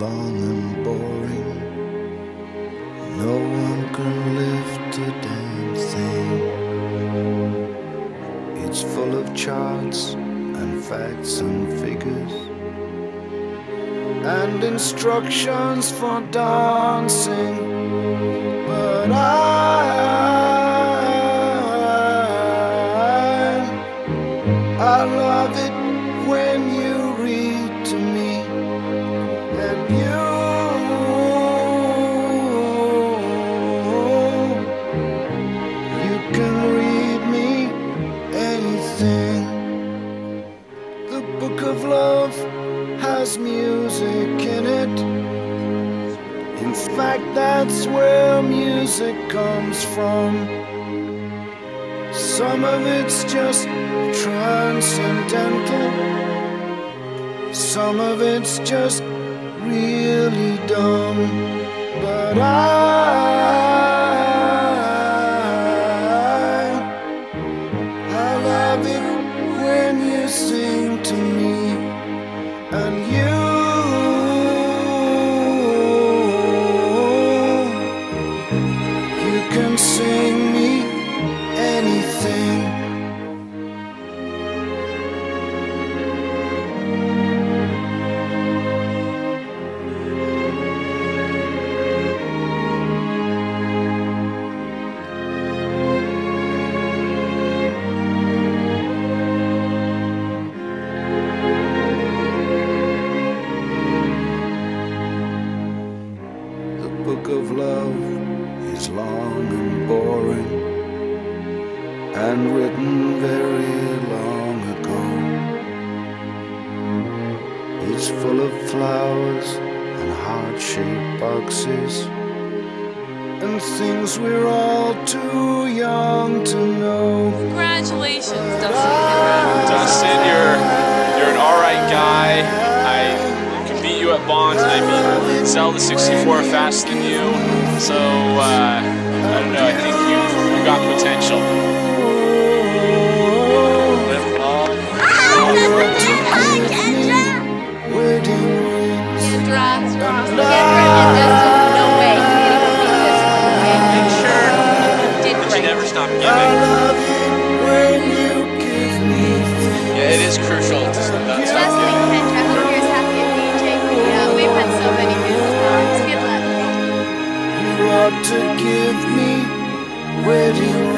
long and boring. No one can lift a damn thing. It's full of charts and facts and figures and instructions for dancing. But I, I love it has music in it. In fact, that's where music comes from. Some of it's just transcendental, some of it's just really dumb. But I, and you of love is long and boring and written very long ago. It's full of flowers and heart shaped boxes and things we're all too young to know. Congratulations, Dustin. Beat Zelda 64 faster than you. So uh, I don't know. I think you you got potential. Wedding rings. Kendra, Kendra and Dustin, no way you're getting to beat this. Okay, I'm sure you did But you great. never stop I giving. love it when you give me things. Yeah, it is crucial to not stop times. Good luck. You